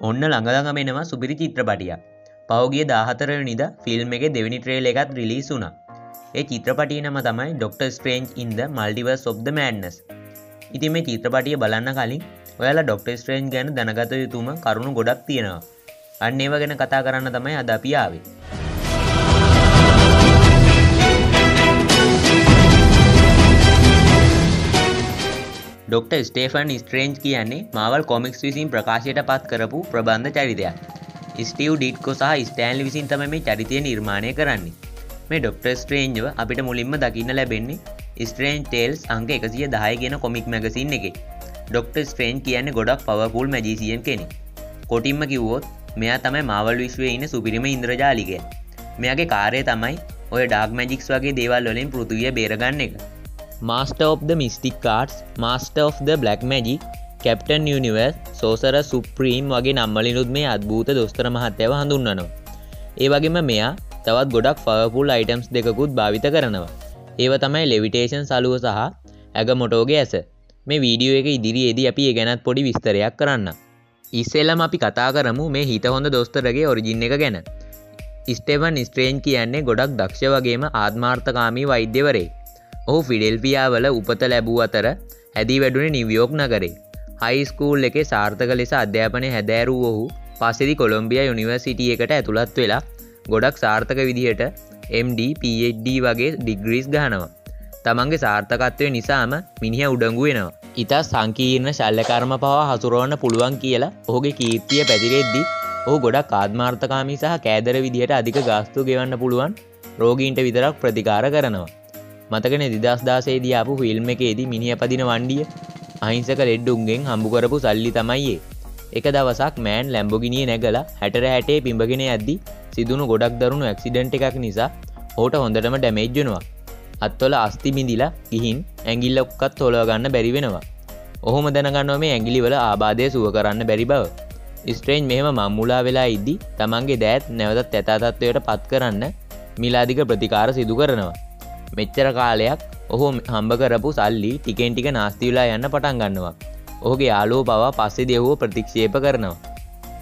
ඔන්න ළඟළඟ මෙනවා සුපිරි චිත්‍රපටියක්. පෞගිය දාහතර නිද ෆිල්ම් එක දෙවනි ට්‍රේල එකත් රිලිස් වුනා ඒ චිත්‍රපටිය නම තමයි ඩොක්ට ස්ට්‍රේන්ජ් ඉන්ද මල්ඩිවර්ස් ඔබ්ද මෑන්නස් ඉති මේ චිත්‍රපටිය බලන්න කලින් ඔයාලා ඩොක්ට ස්ට්‍රේන්ජ් ගැන දැනගත යුතුම කරුණු ගොඩක් තියෙනවා. අන්න ඒව ගැන කතා කරන්න තමයි අද අපියාවේ ඩොක්ට ස්ටේෆන් ස්ට්‍රේන්ජ් කියන්නේ මාවල් කොමික්ස් විසින් ප්‍රකාශයට පත් කරපු ප්‍රබන්ධ චරිතයක්. ස්ටව් ඩිට්කො සහ ස්ටෑන්ලි විසින් තම මේ චරිතය නිර්මාණය කරන්නේ. මේ ඩොක්ට ස්ට්‍රේන්ජව අපිට මුලින්ම දකින්න ලැබෙන්නේ ස්ට්‍රේන්් ටේල්ස් අංක එකසිය දහය ගෙන කොමික් මැගසින් එක. ඩොක්ට ස්ට්‍රේන්් කියන්නේ ගොඩක් පවපුල් මැජිසියන් කෙනෙ කොටින්ම කිව්වොත් මෙයා තමයි මාවල් විශ්වය ඉන්න සුපිරිම ඉන්ද්‍රජාලිකය. මෙයාගේ කාරය තමයි ඔය ඩාක් මැජික්ස් වගේ දේවල් වලින් පෘතුවිය බේරගන්න එක. Master of the Mystic Cards, Master of the Black Magic, captain නිනිවර්ස් sorcerer supreme වගේ නම්මලිනුත් මේ අත්භූත දොස්තර මහත්තයව හඳුන්වනවා. ඒ වගේම මෙයා තවත් ගොඩක් ෆවපුල් අයිටම්ස් දෙකුත් භාවිත කරනවා. ඒව තමයි ලෙවිටේෂන් සලුව සහ ඇග මොටෝගේ ඇස මේ වීඩියෝ එක ඉදිරියේදී අපි ඒ ගැනත් පොඩි විස්තරයක් කරන්න. ඉස්සෙල්ලම අපි කතා කරමු මේ හිත හොඳ දොස්තරගේ ඔරිජින් එක ගැන. ස්ටේවන් ස්ට්‍රේන්් කියන්නේ ගොඩක් දක්ෂ වගේම ආත්මාර්ථකාමී වෛද්‍යවරේ ඔහු ෆිඩෙල්පියාවල උපත ලැබූ අතර හැදී වැඩුණ නිවියෝක් නගරේ. හයිස්කූල් එක සාර්ථක ලෙස අධ්‍යාපනය හැදෑරූ ඔහු පස්සෙදි කොළොම්බිය යුනිවර්සිටිය එකට ඇතුළත් වෙලා ගොඩක් සාර්ථක විදිහට MD PhD වගේ ඩිග්‍රීස් ගහනවා. තමන්ගේ සාර්ථකත්වය නිසාම මිනිහ උඩංගු වෙනවා. ඉතා සංකීර්ණ ශල්ලකර්ම පවා හසුරුවන්න පුළුවන් කියලා ඔහුගේ කීර්තිය පැතිරෙද්දි ඔහු ගොඩක් ආත්මාර්ථකාමී සහ කෑදර විදිහට අධික ගාස්තු ගෙවන්න පුළුවන් රෝගීන්ට විතරක් ප්‍රතිකාර කරනවා. මතකන දිදස් දාසේදයාපු ෆිල්ම් එකේදී මිනිිය පදින වන්ඩිය අහිංසක ලෙඩ්ඩුන්ගෙන් හම්බුකරපු සල්ලි තමයියේ එක දවසක් මෑන් ලැම්බොගිනිය නැගලා හැටර හැටේ පිඹගෙන ඇද්දි සිදුණු ගොඩක් දරුණු ඇක්සිඩන්ට් එකක් නිසා හෝට හොඳටම ඩැමේජ්ජනවා අත්වල අස්තිමිදිලා ගිහින් ඇගිල්ලොක්කත් හොලගන්න බැරි වෙනවා. ඔහොම දැනගන්නව මේ ඇගිලිවල ආබාධය සුව කරන්න බැරි බව. ස්ට්‍රේන්් මෙහම මම්මුලා වෙලා ඉද්දි තමන්ගේ දෑත් නැවතත් ඇතාතත්වයට පත් කරන්න මිලාදික ප්‍රතිකාර සිදු කරනවා. මෙච්චර කාලයක් ඔහු හම්බ කරපු සල්ලි ටිකෙන් ටික නාස්තිවලා යන්න පටන් ගන්නවා. ඔහුගේ යාලෝ පවා පස්සෙ දෙව්වෝ ප්‍රතික්ෂේප කරනවා.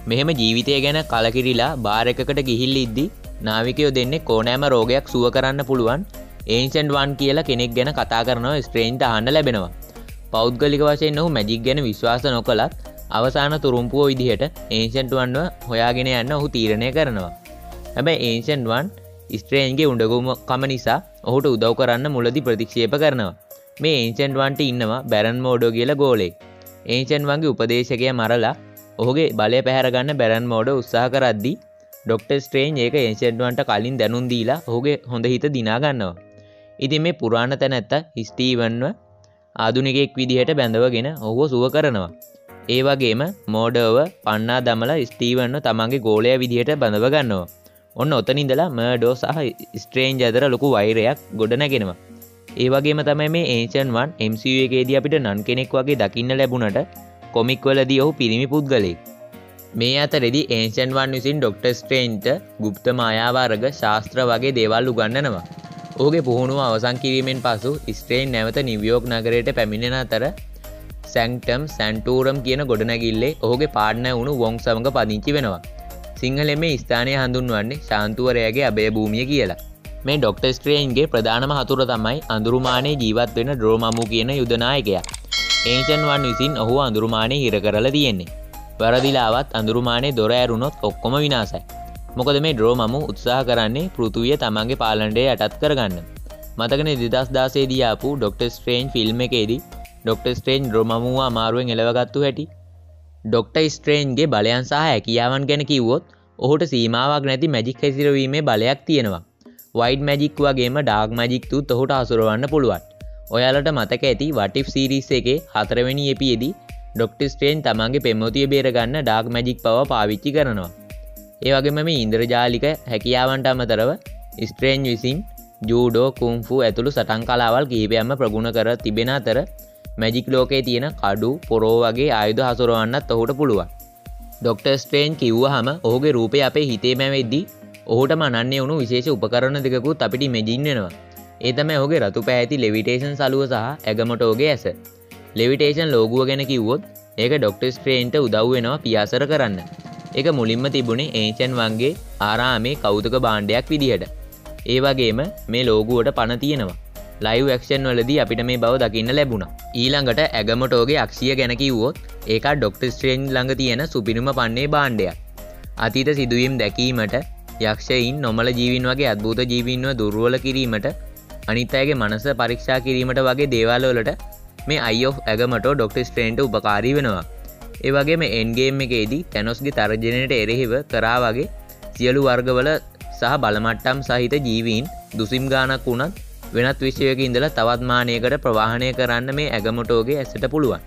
මෙහෙම ජීවිතය ගැන කලකිරිලා බාරකකට ගිහිල්ල ඉද්දි නාවිකයෝ දෙන්නේ කෝනෑම රෝගයක් සුව කරන්න පුළුවන් ඒන්සන්ඩ් වන් කියලා කෙනෙක් ගැන කතා කරනවා ස්ට්‍රේන්ට අහන්න ලැබෙනවා. පෞද්ගලික වශයෙන් ඔහු මැජික් ගැන විශ්වාස නොකළත් අවසාන තුරුම්පුුව විදිහට ඒන්සන්ට් වන්ව හොයාගෙන යන්න ඔහු තීරණය කරනවා. හැබැ ඒන්සන්ඩ් වන් ස්ට්‍රේන්ගේ උඩගුම කම නිසා ඔහුට උදව් කරන්න මුලදි ප්‍රතික්ෂේප කරනවා. මේ ඒන්චන්වන්ට ඉන්නවා බැරන් මෝඩෝ කියල ගෝලේ. ඒචන් වගේ උපදේශකය මරලා ඔහුගේ බලය පැහැරගන්න බැරන් මෝඩ උත්සාහ කරද්දි ඩොක්ට ස්ට්‍රේන් ඒක ඒන්චන්වන්ට කලින් දැනුන් දීලා ඔහුගේ හොඳ හිත දිනාගන්නවා ඉතින් මේ පුරාණ තැනැත්ත ස්ටීවන්ව ආදුනිකෙක් විදිහට බැඳවගෙන ඔහුව සුව කරනවා. ඒ වගේම මෝඩව පන්නා දමල ස්ටීවන්න තමන්ගේ ගෝලය විදිහට බඳවගන්නවා ඔන්න ඔතනින්දලා මර්ඩෝ සහ ස්ට්‍රේන්ජ් අදර ලොකු වෛරයක් ගොඩනගෙනවා. ඒවගේම තමයි මේ ඒචන්වන් MCU එකේදී අපිට නන් කෙනෙක් වගේ දකින්න ලැබුණට කොමික්වලදී ඔහු පිරිමි පුද්ගලෙක් මේ අතරෙදි ඒෂන්වන් විසින් ඩොක්ට ස්ට්‍රේන්ට ගුප්ත මායාවාරග ශාස්ත්‍ර වගේ දේවල් උගන්නනවා ඕගේ පුහුණුව අවසං කිරීමෙන් පසු ස්ට්‍රේන් නැවත නිවියෝක් නගරයට පැමිණෙන අතර සැංටම් සැන්ටූරම් කියන ගොඩනැගිල්ලේ ඔහුගේ පාඩ්න වුණු වොං සමඟ පදිංචි වෙනවා. සිංහලෙම ස්ථානය හඳුන්වන්නේ ශාන්තුවරයාගේ අබය භූමිය කියලා. මේ ඩොක්ට ස්ට්‍රේන්ගේ ප්‍රධානම හතුර තමයි අඳුරුමානයේ ජීවත් වෙන ඩ්‍රෝමමු කියන යුදනායකයා ඒචන් වන් විසින් ඔහු අඳුරුමානය හිර කරල තියෙන්නේ. වරදිලාවත් අඳුරුමානය දොර ඇරුණොත් ඔක්කොම විනාසයි. මොකද මේ ඩ්‍රෝමමු උත්සාහ කරන්නේ පෘතුවිය තමන්ගේ පාලන්ඩේ යටත් කරගන්න. මතකන දිදස් දාසේදයාපු ඩොක්ට ස්ට්‍රේන්් ෆිල්ම් එකේදී ඩොක්ට ස්ට්‍රේන්් ඩ්‍රෝමමුවා අමාරුවෙන් එලවගත්තු හැටි? ඩොක්ට ස්ට්‍රේන්ගේ බලයන් සහ හැකියාවන් ගැන කිව්වොත් ඔහුට සීමාවක් නැති මැජික් හැසිරවීමේ බලයක් තියෙනවා. වයිඩ මැජික් වගේම ඩාක් මැජික්තු ඔහුට අසුරවන්න පුළුවන්. ඔයාලට මතක ඇති වටිෆ් සිරිස් එකේ හතරවෙනි එපියේදී ඩොක්ට ස්ට්‍රේන් තමන්ගේ පෙමෝතිය බේරගන්න ඩාක් මැජික් පව පාවිච්චි කරනවා. ඒ වගේම මේ ඉන්ද්‍රජාලික හැකියාවන්ට අමතරව ස්ට්‍රේන්් විසින් ජූඩෝ කුම්ෆු ඇතුළු සටන් කලාවල් කිහිපයම ප්‍රගුණ කර තිබෙන අතර මැජික් ලෝකේ තියෙන කඩු පොරෝ වගේ ආයුධ හසුරුවන්නත් ඔහුට පුළුවන්. ඩොක්ට ස්ට්‍රේන් කිව්ව හම ඔහුගේ රූපය අපේ හිතේ මැවෙද්දි ඔහුට මනන්නේ වුණු විශේෂ උපකරණ දෙකුත් අපිටි මෙජින්වෙනවා ඒතම ඔහුගේ රතු පැඇති ලෙවිටේෂන් සලුව සහ ඇගමටෝගේ ඇස. ලෙවිටේෂන් ලෝගුව ගැන කිව්වොත් ඒක ඩොක්ට ස්ට්‍රේන්ට උදව්වෙනවා පියාසර කරන්න. එක මුලින්ම තිබුණේ ඒචන් වන්ගේ ආරාමේ කෞතුක බාණ්ඩයක් විදිහට. ඒ වගේම මේ ලෝගුවට පණ තියෙනවා. ලයිව් ක්ෂන් වලදී අපිට මේ බව දකින්න ලැබුණ. ඊළඟට ඇගමටෝගේ අක්ෂිය ගැනකිව්වොත් ඒක ඩොක්ට ස්ට්‍රේන්් ළඟ තියෙන සුපිනුම පන්නේ බාණ්ඩයක් අතීත සිදුවීම් දැකීමට යක්ෂයින් නොමල ජීවින් වගේ අත්භූත ජීවින්ව දුර්ුවල කිරීමට අනිත් අයගේ මනස පරීක්ෂා කිරීමට වගේ දේවාලවලට මේ අයිෝ ඇගමටෝ ඩොක්ට ස්ට්‍රේන්ට උපකාරී වෙනවා. ඒවගේ මේ එන්ගේම් එකේදී තැනොස්ගේ තර්ජනයට එරෙහිව කරා වගේ සියලු වර්ගවල සහ බලමට්ටම් සහිත ජීවීන් දුසිම් ගානක් වුණත් වෙනත් විශ්වයක ඉඳලා තවත්මානයකට ප්‍රවාහණය කරන්න මේ ඇගමොටෝගේ ඇසට පුළුවන්.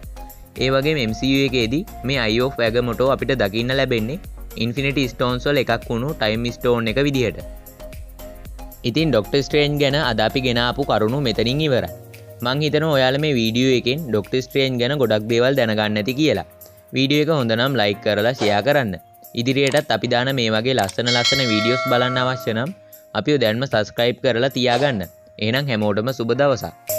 ඒ වගේ MCU එකේදී මේ අයෝ ඇගමොටෝ අපිට දකින්න ලැබෙන්නේ ඉන්ෆිනිට ස්ටෝන්සල් එකක් වුණු ටයිම් ස්ටෝන් එක විදිහට. ඉතින් ඩොක්ට ස්ට්‍රේන්් ගැන අදාපි ගෙනාපු කරුණු මෙතනින් ඉවර මං හිතන ඔයාල මේ වීඩියෝ එකෙන් ඩොක්ට ස්ට්‍රේන්් ගැන ගොඩක් දේවල් දැනගන්න ඇති කියලා. වීඩියෝ එක හොඳනම් ලයික් කරලා ෂයා කරන්න. ඉදිරියටත් අපි දාන මේ වගේ ලස්සන ලස්සන වීඩියෝස් බලන්න අවශ්‍ය නම් අපි දැන්ම සස්ක්‍රයිබ් කරලා තියාගන්න. එනම් හැමෝටම සුබ දවසක්.